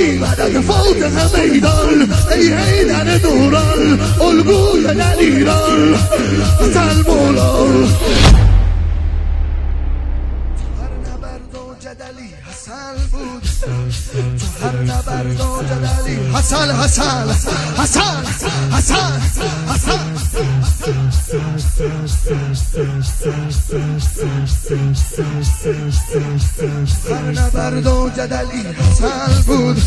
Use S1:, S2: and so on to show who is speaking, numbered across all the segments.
S1: مدد فاتح میدان ای حیدر دوران الگوی در ایران حسن مولا جدلی حسن حسن حسن حسن حسن هر نبرد و جدلی حسن بود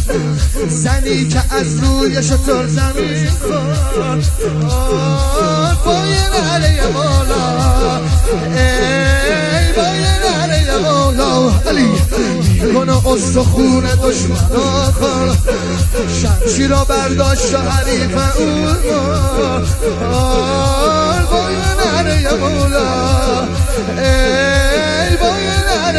S1: زنی که از روی شطور زمین خورد پای نره مولا ای پای نره مولا علی کنه استخون دشمن آخر شمشی را برداشت و حریف اون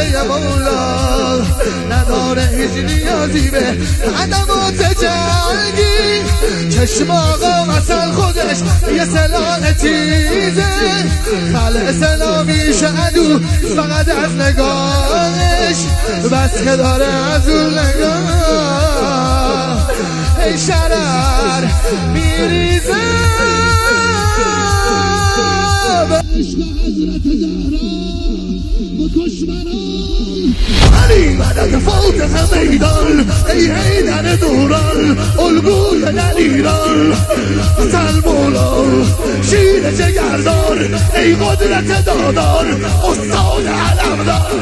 S1: نره مولا نداره هیچ نیازی به خدمات جنگی چشم آقا مثل خودش یه سلاح تیزه. خل اسلامی شدو فقط از نگاهش. بس که داره از اون نگاه. ای شرر میریزه. عشق حضرت زهرا بکش علی مدد فاتح میدان ای حیدر دوران الگوی در ایران. حسن مولا شیر جگردار ای قدرت دادار استاد علمدار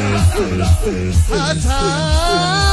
S1: حسن